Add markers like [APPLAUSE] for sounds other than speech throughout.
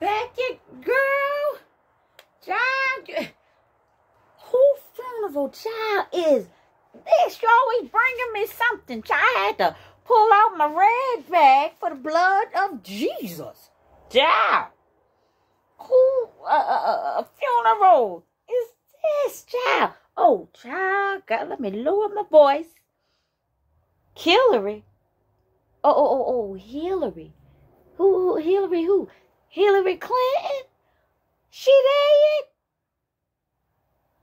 Beckett, girl, child, who funeral child is this? You always bringing me something. Child, I had to pull out my red bag for the blood of Jesus. Child, who uh, uh, uh, uh funeral is this, child? Oh, child, God, let me lower my voice. Hillary. Oh, oh, oh, oh, Hillary. Who, who Hillary who? Hillary Clinton? She did?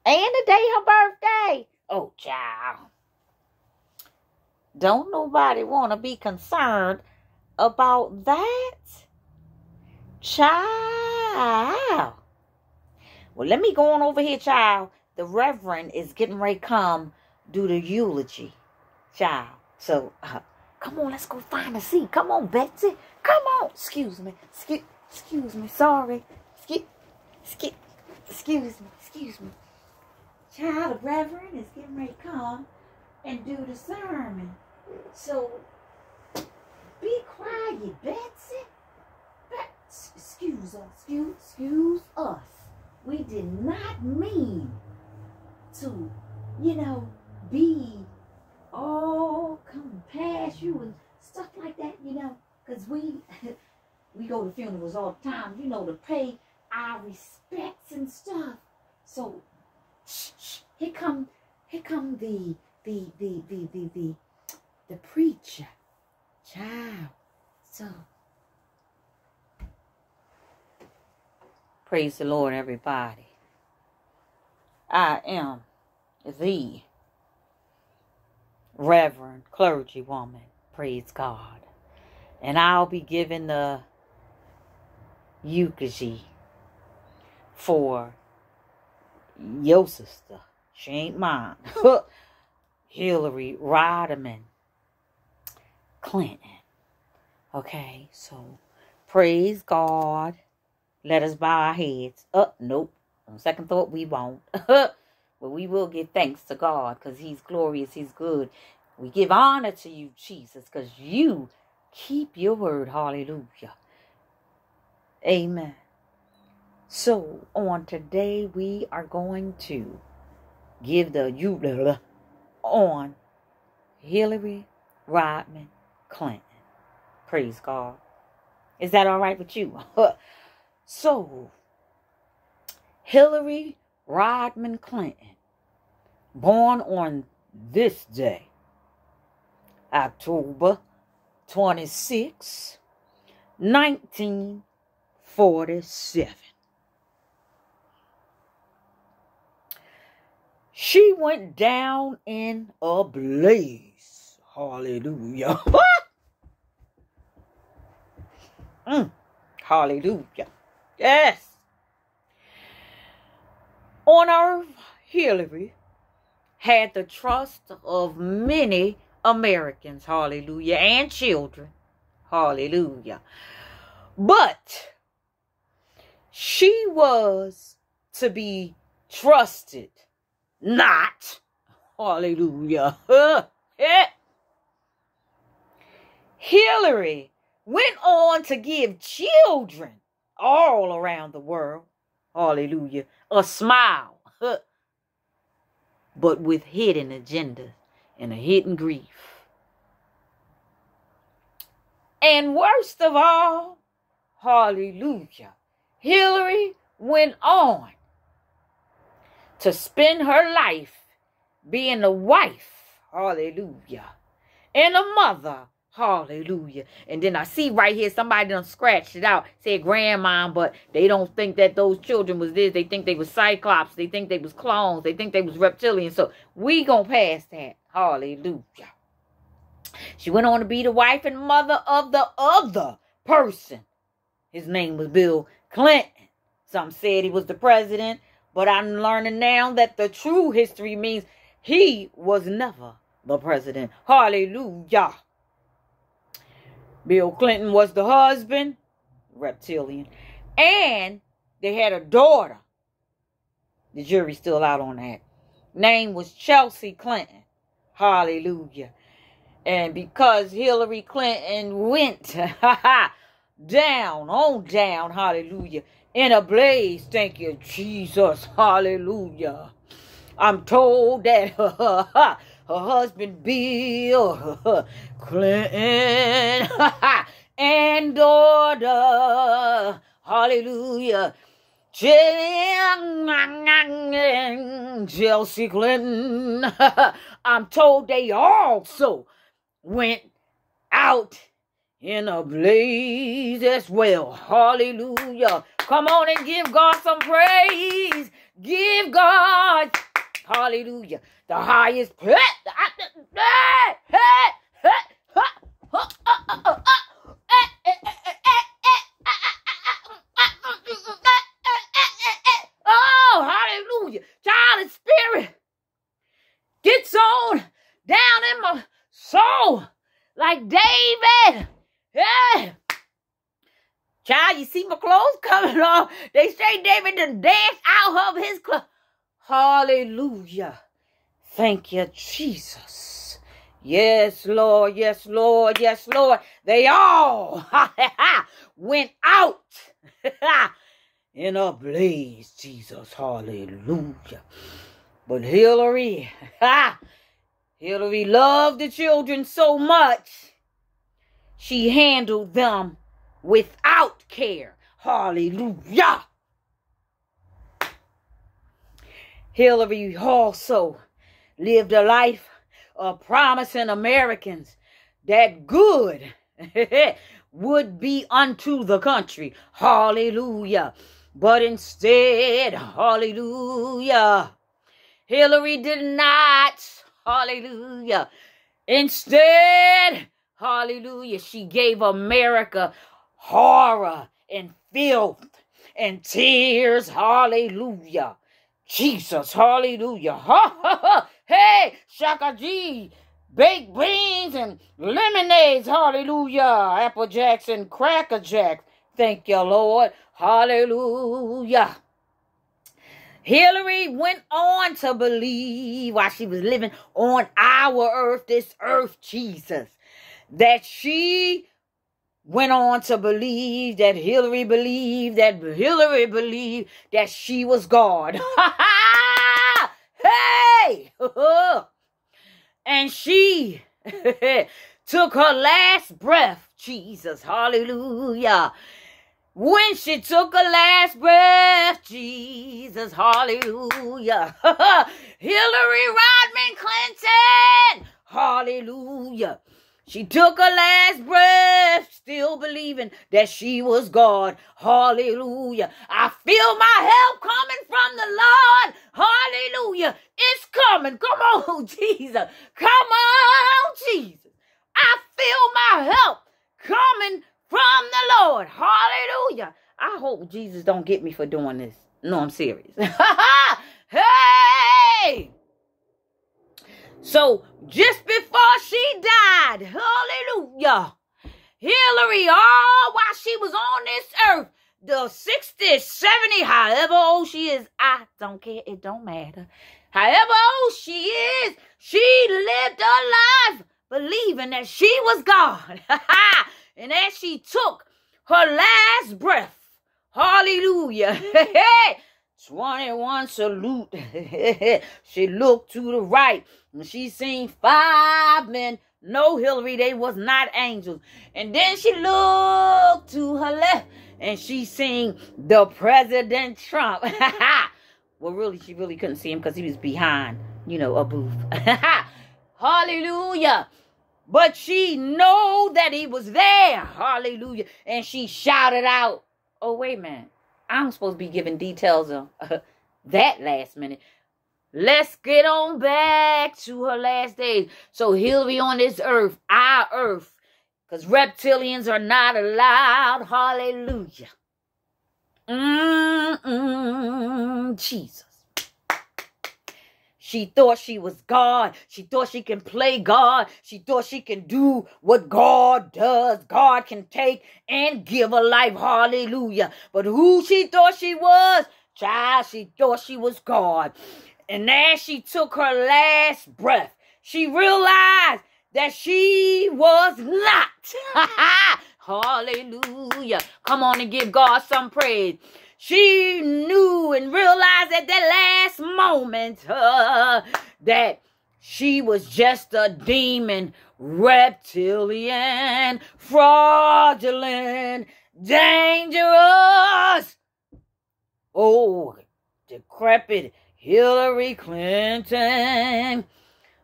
And the day her birthday. Oh, child. Don't nobody want to be concerned about that. Child. Well, let me go on over here, child. The Reverend is getting ready to come do the eulogy, child. So, uh, come on, let's go find a seat. Come on, Betsy. Come on. Excuse me. Excuse, excuse me. Sorry. Excuse, me. Excuse me. Child, the Reverend is getting ready to come and do the sermon. So, be quiet, Betsy. Bet- excuse us. Excuse, excuse us. We did not mean to, you know, be all coming past you and stuff like that, you know, because we [LAUGHS] we go to funerals all the time, you know, to pay our respects and stuff. So shh, shh, here come here come the the the the the the, the preacher. Child. So praise the Lord, everybody. I am the Reverend clergywoman. Praise God. And I'll be giving the eulogy for your sister. She ain't mine. [LAUGHS] Hillary Rodham Clinton. Okay, so praise God. Let us bow our heads. Oh, nope. On second thought, we won't. [LAUGHS] but we will give thanks to God because He's glorious, He's good. We give honor to you, Jesus, because you keep your word. Hallelujah. Amen. So, on today, we are going to give the you on Hillary Rodman Clinton. Praise God. Is that all right with you? [LAUGHS] so, Hillary Rodman Clinton, born on this day, October 26, 1947. She went down in a blaze. Hallelujah. [LAUGHS] mm. Hallelujah. Yes. On earth, Hillary had the trust of many Americans, hallelujah, and children, hallelujah. But she was to be trusted, not, hallelujah. [LAUGHS] Eh, Hillary went on to give children all around the world, hallelujah, a smile, [LAUGHS] but with hidden agendas and a hidden grief. And worst of all, hallelujah, Hillary went on to spend her life being a wife, hallelujah, and a mother, Hallelujah. And then I see right here somebody done scratched it out. Said grandma, but they don't think that those children was this. They think they was cyclops. They think they was clones. They think they was reptilians. So we gonna pass that. Hallelujah. She went on to be the wife and mother of the other person. His name was Bill Clinton. Some said he was the president, but I'm learning now that the true history means he was never the president. Hallelujah. Bill Clinton was the husband, reptilian, and they had a daughter. The jury's still out on that. Name was Chelsea Clinton. Hallelujah. And because Hillary Clinton went [LAUGHS] down, on down, hallelujah, in a blaze, thank you, Jesus, hallelujah. I'm told that [LAUGHS] her, husband Bill [LAUGHS] Clinton [LAUGHS] and daughter, hallelujah, Chelsea Clinton. I'm told they also went out in a blaze as well. Hallelujah. Come on and give God some praise. Give God, hallelujah, the highest praise. Oh, hallelujah. Child and spirit gets on down in my soul like David. Yeah. Child, you see my clothes coming [LAUGHS] off. They say David to dance out of his clothes. Hallelujah. Thank you, Jesus. Yes, Lord. Yes, Lord. Yes, Lord. They all [LAUGHS] went out [LAUGHS] in a blaze, Jesus. Hallelujah. But Hillary, Hillary loved the children so much, she handled them without care. Hallelujah. Hillary also lived a life of promising Americans that good [LAUGHS] would be unto the country. Hallelujah. But instead, hallelujah, Hillary did not, hallelujah. Instead, hallelujah, she gave America horror and filth and tears. Hallelujah. Jesus, hallelujah. Ha ha ha. Hey, Shaka G. Baked beans and lemonades. Hallelujah. Apple Jacks and Cracker Jacks. Thank you, Lord. Hallelujah. Hillary went on to believe while she was living on our earth, this earth, Jesus, that she went on to believe that Hillary believed that Hillary believed that she was God. [LAUGHS] hey! [LAUGHS] and she [LAUGHS] took her last breath, Jesus, hallelujah. When she took her last breath, Jesus, hallelujah. Hillary Rodman Clinton, hallelujah. She took her last breath, still believing that she was God. Hallelujah. I feel my help coming from the Lord. Hallelujah. It's coming. Come on, [LAUGHS] Jesus. Come on, Jesus. I feel my help coming from the Lord. Hallelujah. I hope Jesus don't get me for doing this. No, I'm serious. [LAUGHS] hey! So just before she died, hallelujah, Hillary, all while she was on this earth, the 60, 70, however old she is, I don't care. It don't matter. However old she is, she lived her life believing that she was God. [LAUGHS] and as she took her last breath, hallelujah, [LAUGHS] 21 salute. [LAUGHS] she looked to the right and she seen five men. No, Hillary, they was not angels. And then she looked to her left and she seen the President Trump. [LAUGHS] well, really, she really couldn't see him because he was behind, you know, a booth. [LAUGHS] Hallelujah. But she know that he was there. Hallelujah. And she shouted out, oh, wait a minute. I'm supposed to be giving details of uh, that last minute. Let's get on back to her last days. So Hillary on this earth, our earth, because reptilians are not allowed. Hallelujah. Mm-mm, Jesus. She thought she was God. She thought she can play God. She thought she can do what God does. God can take and give a life. Hallelujah. But who she thought she was? Child, she thought she was God. And as she took her last breath, she realized that she was not. [LAUGHS] Hallelujah. Come on and give God some praise. She knew and realized at that last moment uh, that she was just a demon, reptilian, fraudulent, dangerous. Oh, decrepit Hillary Clinton.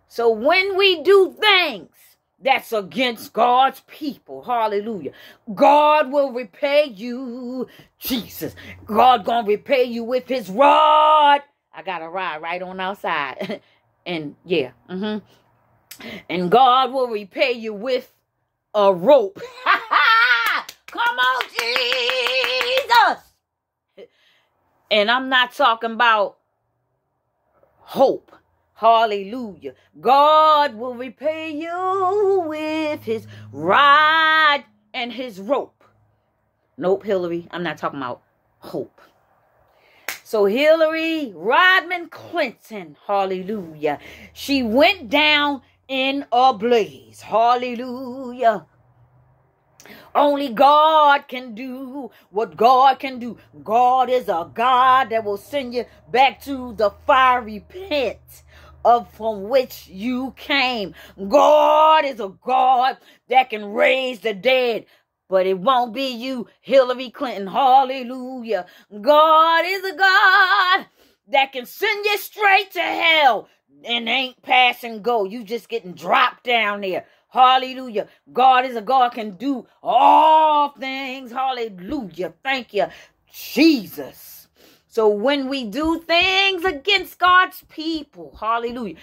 So when we do things that's against God's people, hallelujah, God will repay you. Jesus, God gonna repay you with his rod. I got a rod right on outside. [LAUGHS] and yeah, mm-hmm. And God will repay you with a rope. [LAUGHS] Come on, Jesus. And I'm not talking about hope. Hallelujah. God will repay you with his rod and his rope. Nope, Hillary. I'm not talking about hope. So Hillary Rodman Clinton, hallelujah, she went down in a blaze. Hallelujah. Only God can do what God can do. God is a God that will send you back to the fiery pit of from which you came. God is a God that can raise the dead. But it won't be you, Hillary Clinton. Hallelujah. God is a God that can send you straight to hell and ain't pass and go. You just getting dropped down there. Hallelujah. God is a God can do all things. Hallelujah. Thank you, Jesus. So when we do things against God's people, hallelujah.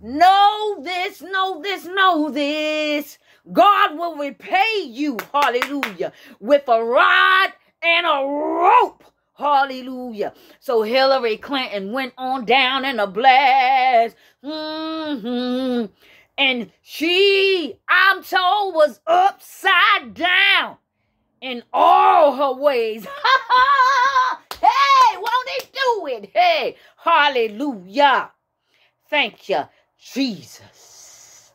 Know this, know this, know this. God will repay you, hallelujah, with a rod and a rope. Hallelujah. So Hillary Clinton went on down in a blast. Mm-hmm. And she, I'm told, was upside down in all her ways. [LAUGHS] hey, won't he do it? Hey, hallelujah. Thank you, Jesus.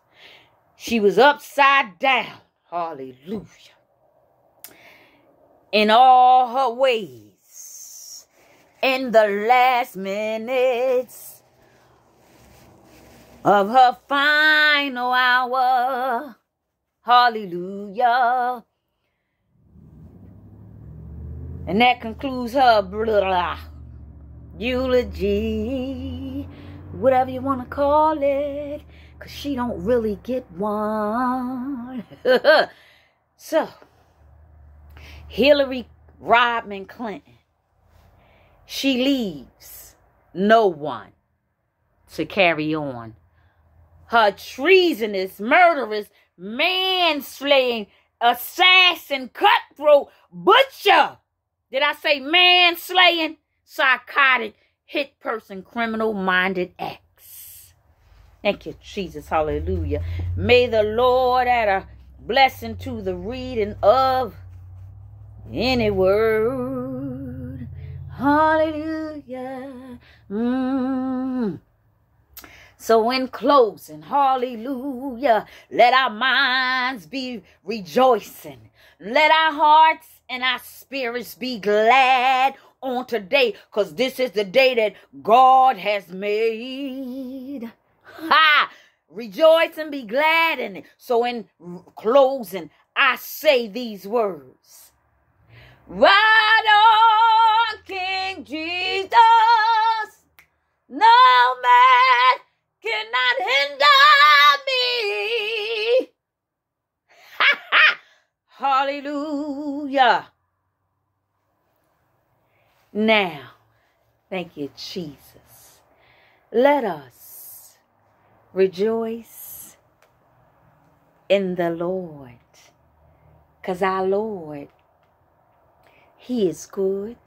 She was upside down. Hallelujah. In all her ways. In the last minutes of her final hour. Hallelujah. And that concludes her blah, blah, eulogy, whatever you want to call it because she don't really get one. [LAUGHS] so, Hillary Rodman Clinton, she leaves no one to carry on her treasonous, murderous, man-slaying, assassin, cutthroat, butcher. Did I say man-slaying? Psychotic, hit person, criminal-minded acts. Thank you, Jesus. Hallelujah. May the Lord add a blessing to the reading of any word. Hallelujah. Mm. So, in closing, hallelujah, let our minds be rejoicing. Let our hearts and our spirits be glad on today because this is the day that God has made. Ha! Rejoice and be glad in it. So, in closing, I say these words Ride on, King Jesus. No man cannot hinder me. Ha ha! Hallelujah. Now, thank you, Jesus. Let us Rejoice in the Lord. Because our Lord, He is good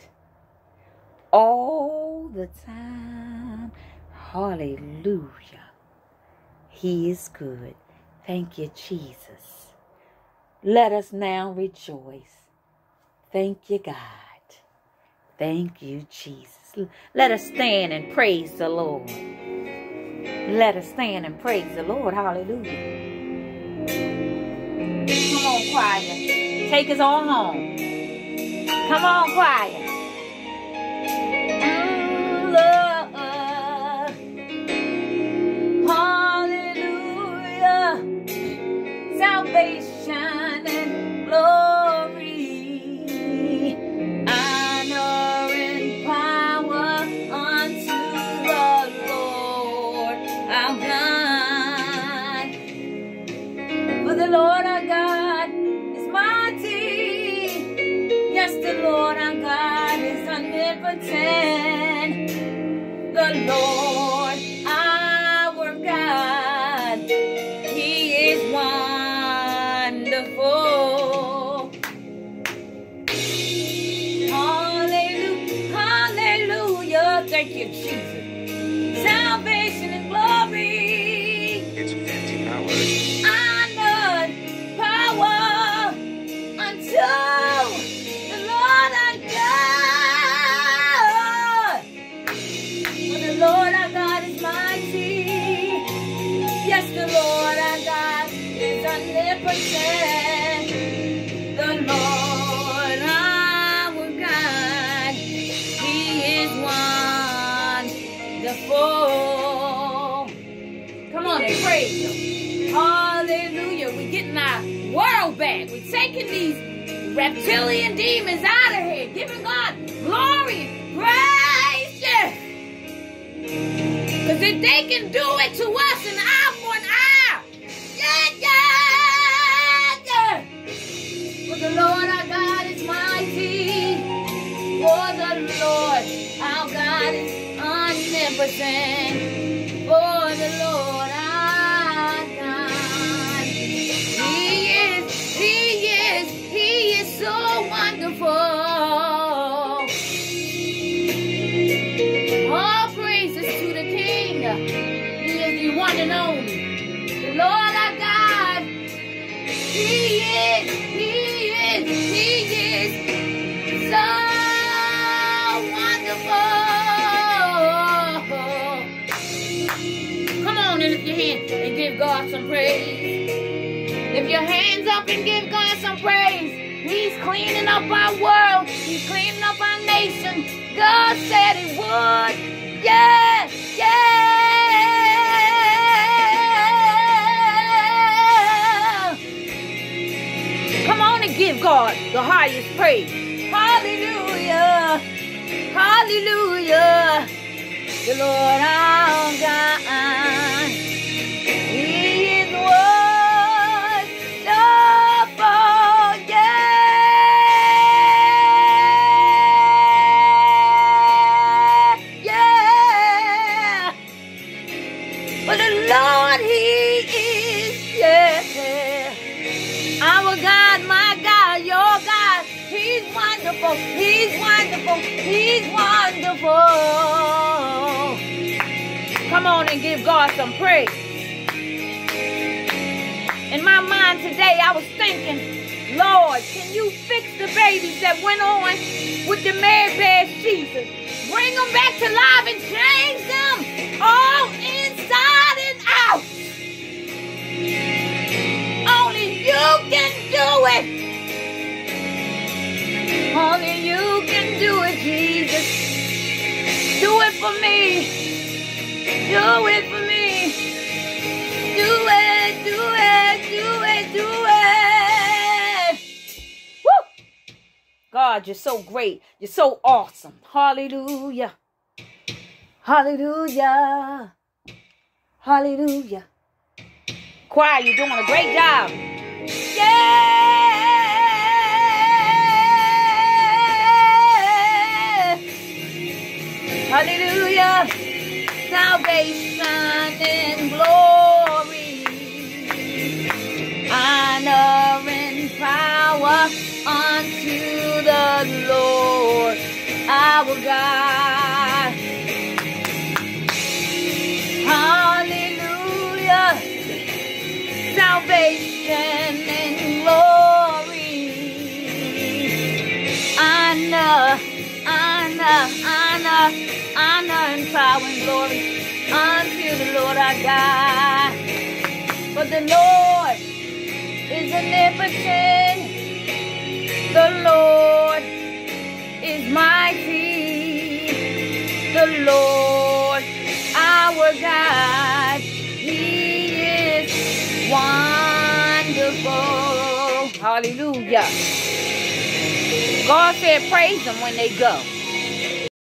all the time. Hallelujah. He is good. Thank you, Jesus. Let us now rejoice. Thank you, God. Thank you, Jesus. Let us stand and praise the Lord. Let us stand and praise the Lord. Hallelujah. Come on, choir. Take us on home. Come on, choir. Thank you, Jesus. And praise Him. Hallelujah. We're getting our world back. We're taking these reptilian demons out of here, giving God glory, praise. Because if they can do it to us an eye for an eye, yeah, yeah, yeah. For the Lord our God is mighty. For the Lord our God is omnipotent. Cleaning up our world. He's cleaning up our nation. God said He would. Yeah, yeah. Come on and give God the highest praise. Hallelujah. Hallelujah. The Lord our God. Come on and give God some praise. In my mind today, I was thinking, Lord, can you fix the babies that went on with the mad bad Jesus? Bring them back to life and change them all inside and out. Only you can do it. Only you can do it, Jesus. Do it for me. Do it for me. Do it, do it, do it, do it. Woo! God, you're so great. You're so awesome. Hallelujah. Hallelujah. Hallelujah. Choir, you're doing a great job. Yeah. Hallelujah. Salvation and glory. Honor and power unto the Lord our God. Hallelujah salvation and glory. Honor, honor, honor, our God. For the Lord is omnipotent. The Lord is mighty. The Lord our God, He is wonderful. Hallelujah. God said praise them when they go.